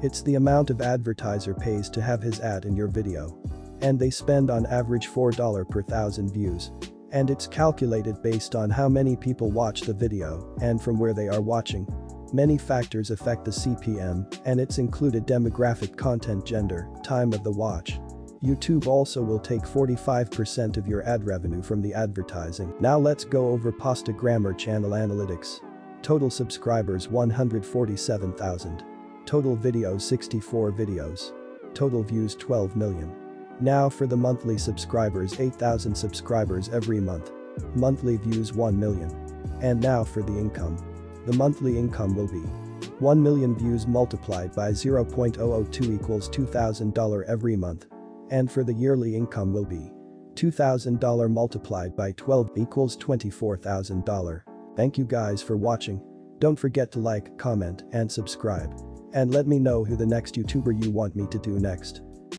It's the amount of advertiser pays to have his ad in your video. And they spend on average $4 per thousand views. And it's calculated based on how many people watch the video and from where they are watching. Many factors affect the CPM, and it's included demographic content gender, time of the watch. YouTube also will take 45% of your ad revenue from the advertising. Now let's go over Pasta Grammar channel analytics. Total subscribers 147,000. Total videos 64 videos. Total views 12 million. Now for the monthly subscribers 8,000 subscribers every month. Monthly views 1 million. And now for the income. The monthly income will be 1 million views multiplied by 0.002 equals $2,000 every month. And for the yearly income will be $2,000 multiplied by 12 equals $24,000. Thank you guys for watching. Don't forget to like, comment, and subscribe. And let me know who the next YouTuber you want me to do next.